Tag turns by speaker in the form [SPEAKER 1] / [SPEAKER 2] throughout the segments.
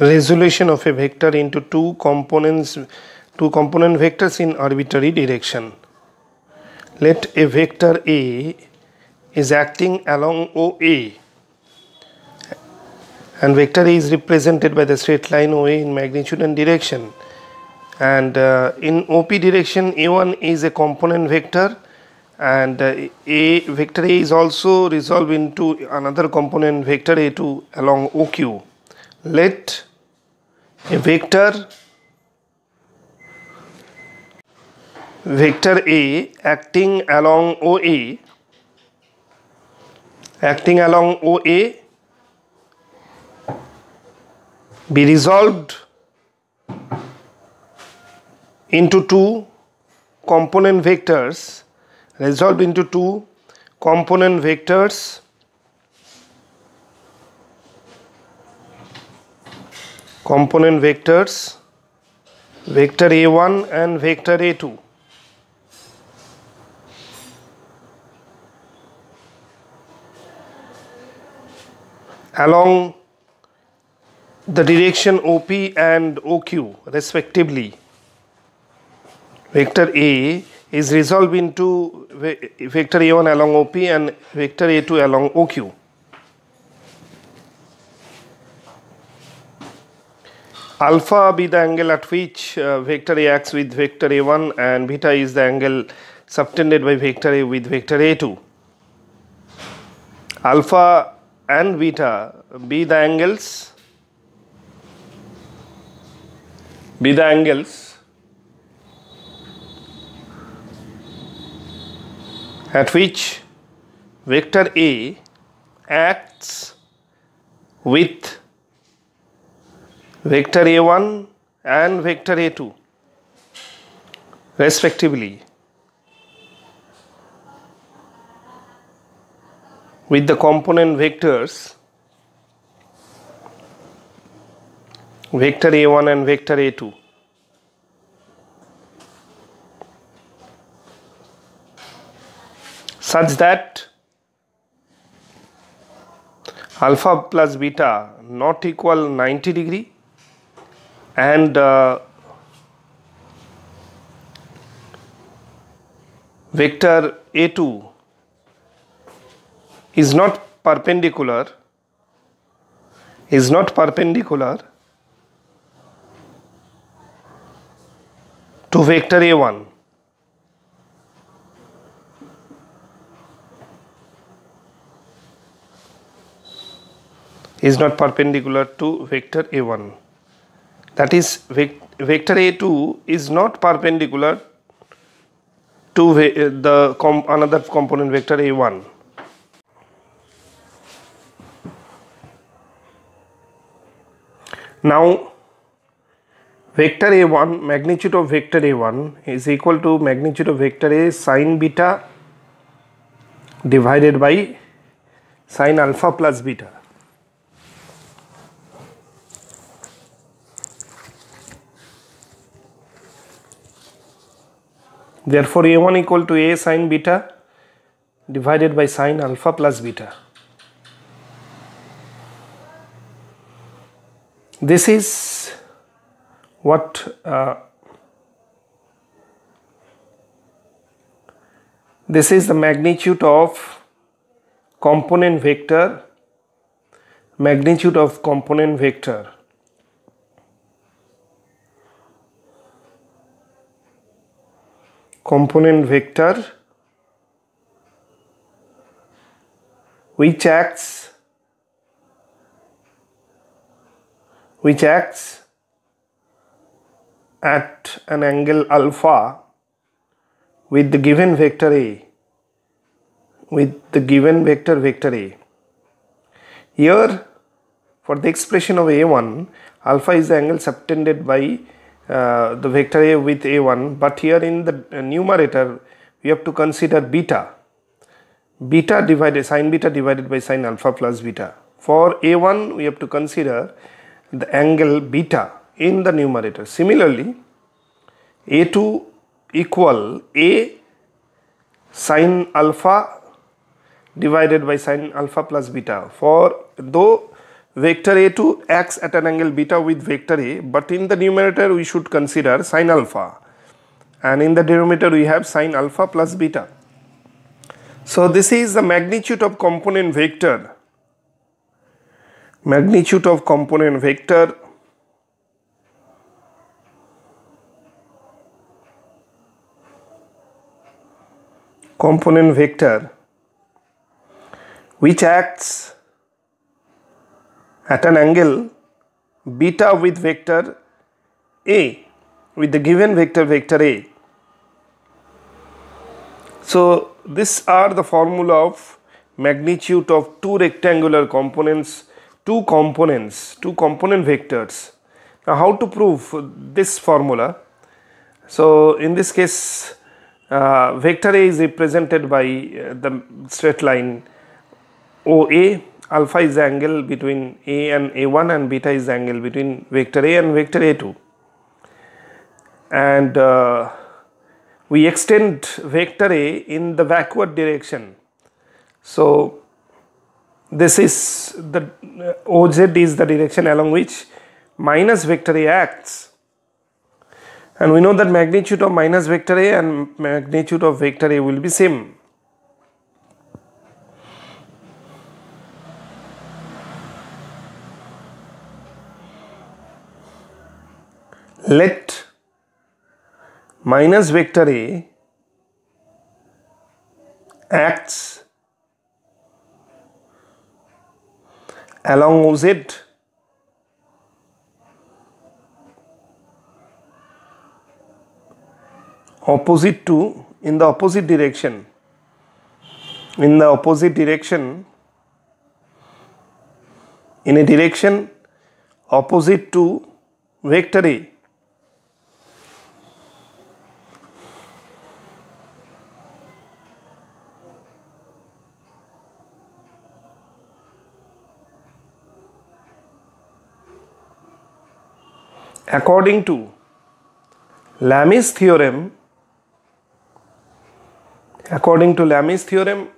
[SPEAKER 1] resolution of a vector into two components two component vectors in arbitrary direction. Let a vector a is acting along oa and vector a is represented by the straight line oa in magnitude and direction. And uh, in op direction a1 is a component vector and uh, a vector a is also resolved into another component vector a2 along oq let a vector vector A acting along OA acting along OA be resolved into two component vectors resolved into two component vectors component vectors vector a1 and vector a2 along the direction OP and OQ respectively vector A is resolved into vector A1 along OP and vector A2 along OQ alpha be the angle at which uh, vector A acts with vector A1 and beta is the angle subtended by vector A with vector A2. Alpha and beta be the angles be the angles at which vector A acts with vector a1 and vector a2 respectively with the component vectors vector a1 and vector a2 such that alpha plus beta not equal 90 degree and uh, vector a2 is not perpendicular is not perpendicular to vector a1 is not perpendicular to vector a1 that is vector a2 is not perpendicular to uh, the com another component vector a1 now vector a1 magnitude of vector a1 is equal to magnitude of vector a sine beta divided by sine alpha plus beta Therefore, A1 equal to A sine beta divided by sine alpha plus beta. This is what uh, this is the magnitude of component vector magnitude of component vector component vector which acts which acts at an angle alpha with the given vector A with the given vector vector A. Here for the expression of A1 alpha is the angle subtended by uh, the vector a with a1 but here in the numerator we have to consider beta. Beta divided sine beta divided by sine alpha plus beta. For a1 we have to consider the angle beta in the numerator. Similarly a2 equal a sine alpha divided by sine alpha plus beta. For though vector A to acts at an angle beta with vector a but in the numerator we should consider sine alpha and in the denominator we have sine alpha plus beta. So this is the magnitude of component vector magnitude of component vector component vector which acts at an angle beta with vector a with the given vector vector a. So these are the formula of magnitude of two rectangular components, two components, two component vectors. Now how to prove this formula? So in this case uh, vector A is represented by uh, the straight line OA alpha is the angle between A and A1 and beta is the angle between vector A and vector A2 and uh, we extend vector A in the backward direction. So this is the uh, OZ is the direction along which minus vector A acts. And we know that magnitude of minus vector A and magnitude of vector A will be same let minus vector A acts along OZ opposite to in the opposite direction in the opposite direction in a direction opposite to vector A according to Lami's theorem, according to Lami's theorem,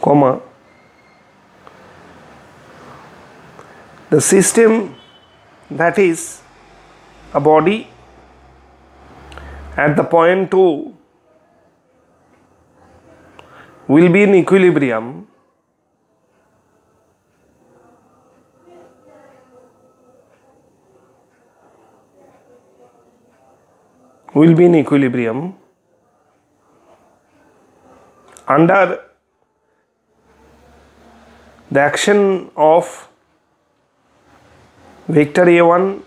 [SPEAKER 1] comma, the system that is a body at the point 2 will be in equilibrium will be in equilibrium. Under the action of vector a1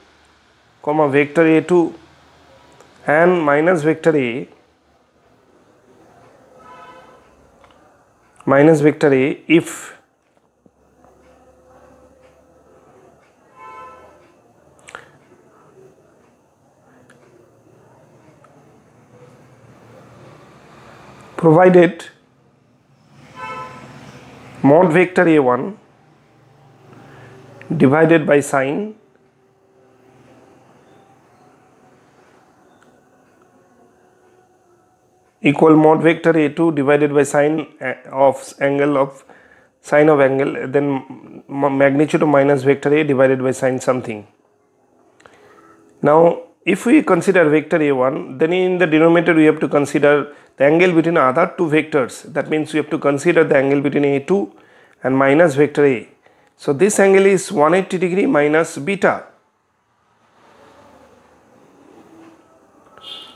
[SPEAKER 1] comma vector a2 and minus vector a minus vector a if provided mod vector a1 divided by sine equal mod vector a2 divided by sine uh, of angle of sine of angle then magnitude of minus vector a divided by sine something. Now if we consider vector a1 then in the denominator we have to consider the angle between other two vectors that means we have to consider the angle between a2 and minus vector a. So this angle is 180 degree minus beta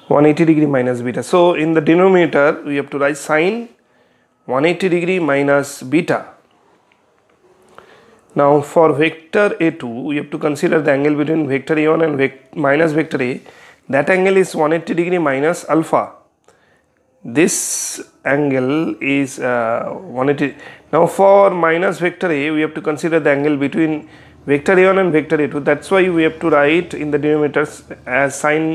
[SPEAKER 1] 180 degree minus beta. So in the denominator we have to write sine 180 degree minus beta. Now for vector a2 we have to consider the angle between vector a1 and vec minus vector a. That angle is 180 degree minus alpha. This angle is uh, 180 now for minus vector a we have to consider the angle between vector a1 and vector a2 that's why we have to write in the denominators as sine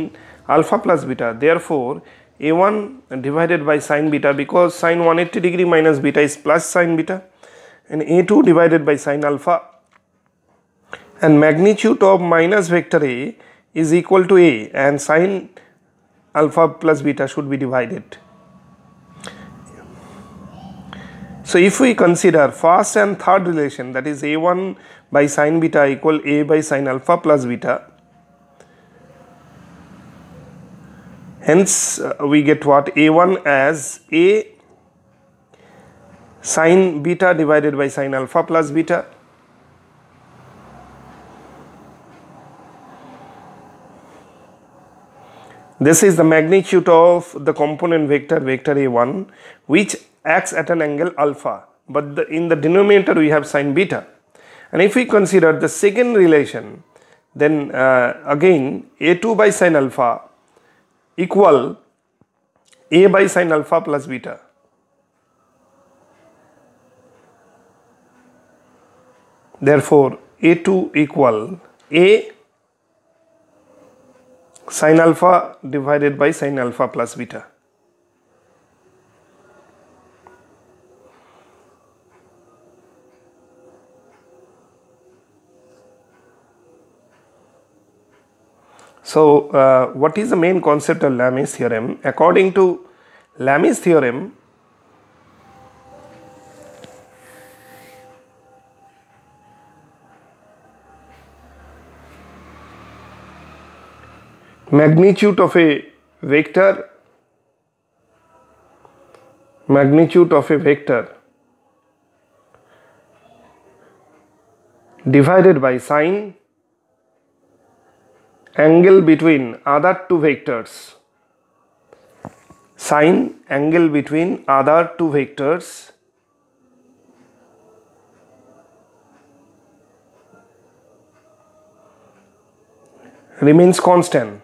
[SPEAKER 1] alpha plus beta. Therefore a1 divided by sine beta because sine 180 degree minus beta is plus sine beta and a2 divided by sine alpha. And magnitude of minus vector a is equal to a and sine alpha plus beta should be divided. So if we consider first and third relation that is a1 by sine beta equal a by sine alpha plus beta hence uh, we get what a1 as a sine beta divided by sine alpha plus beta. This is the magnitude of the component vector vector a1 which acts at an angle alpha. But the, in the denominator we have sine beta. And if we consider the second relation then uh, again a2 by sine alpha equal a by sine alpha plus beta therefore a2 equal a sine alpha divided by sine alpha plus beta. So, uh, what is the main concept of Lami's theorem? According to Lami's theorem, magnitude of a vector. Magnitude of a vector divided by sine. Angle between other two vectors. Sine angle between other two vectors. Remains constant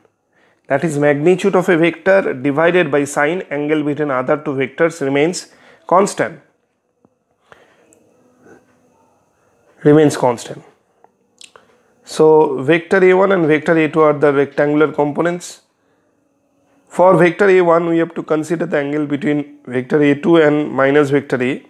[SPEAKER 1] that is magnitude of a vector divided by sine angle between other two vectors remains constant remains constant. So vector a1 and vector a2 are the rectangular components. For vector a1 we have to consider the angle between vector a2 and minus vector a